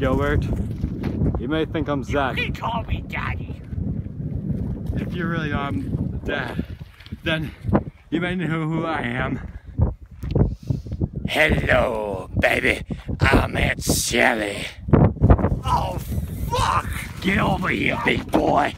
Gilbert. You may think I'm Zach. He call me daddy. If you really are um, dad, then you may know who I am. Hello, baby. I'm Aunt Shelly. Oh, fuck! Get over here, big boy.